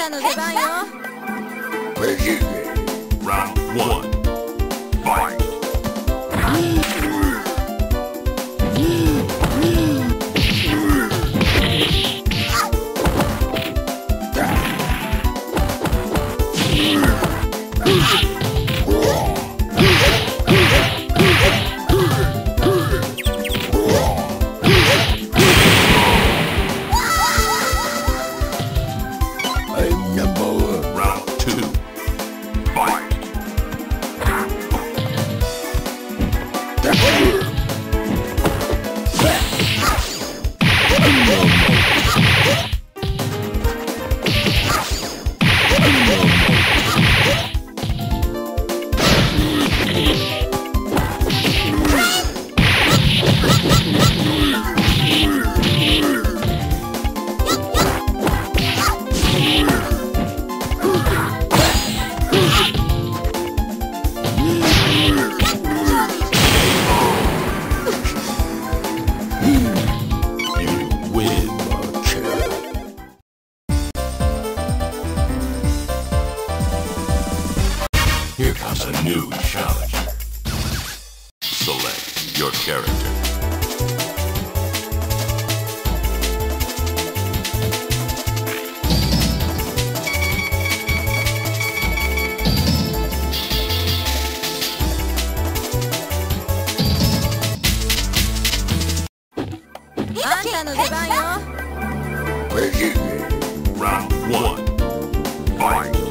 あんたの出番よ Round one. Fight. You challenge. Select your character. Round one. Fight.